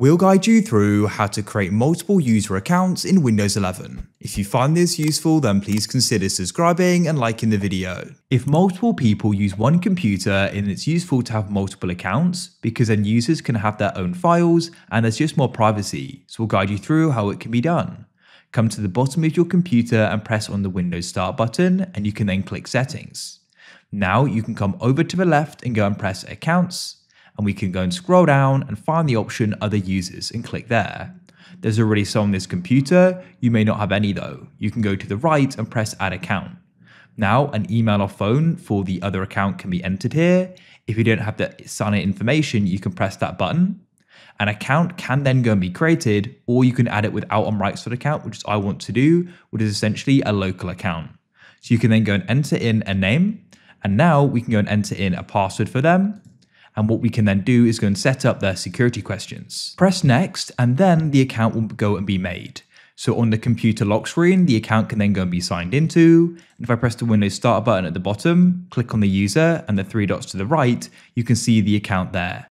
We'll guide you through how to create multiple user accounts in Windows 11. If you find this useful, then please consider subscribing and liking the video. If multiple people use one computer, and it's useful to have multiple accounts because then users can have their own files and there's just more privacy. So we'll guide you through how it can be done. Come to the bottom of your computer and press on the Windows Start button and you can then click Settings. Now you can come over to the left and go and press Accounts and we can go and scroll down and find the option other users and click there. There's already some on this computer, you may not have any though. You can go to the right and press add account. Now an email or phone for the other account can be entered here. If you don't have the sign in information, you can press that button. An account can then go and be created, or you can add it without on Microsoft account, which is I want to do, which is essentially a local account. So you can then go and enter in a name, and now we can go and enter in a password for them. And what we can then do is go and set up their security questions. Press next, and then the account will go and be made. So on the computer lock screen, the account can then go and be signed into. And if I press the Windows Start button at the bottom, click on the user and the three dots to the right, you can see the account there.